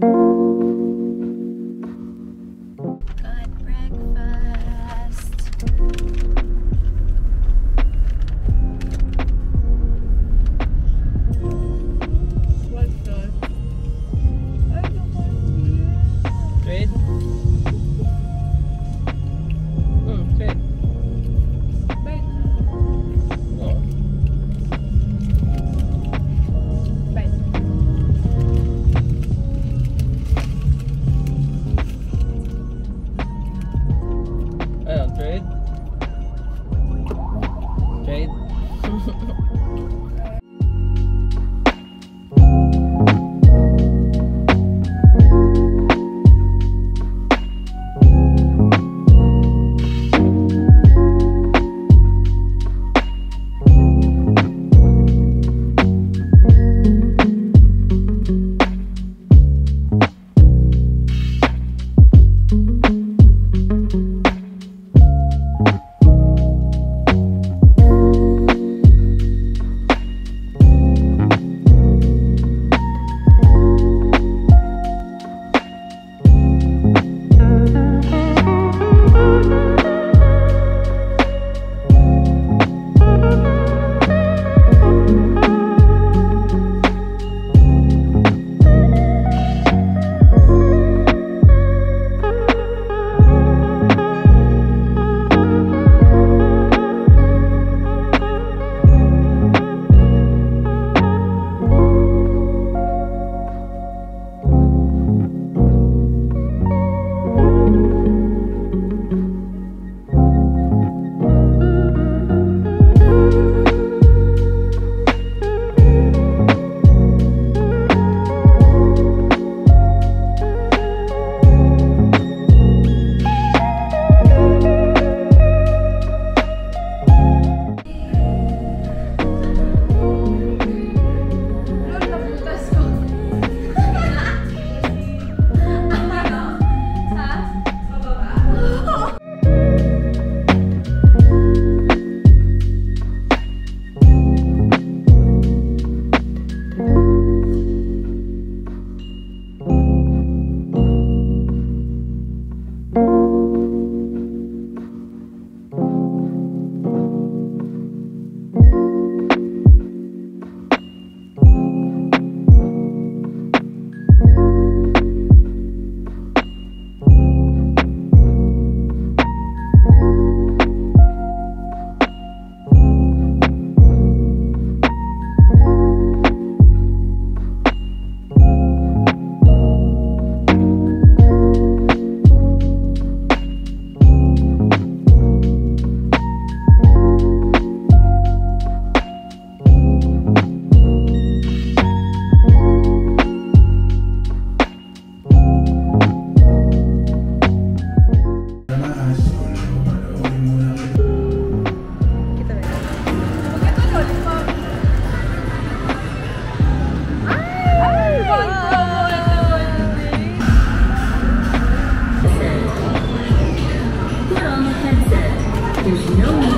you No.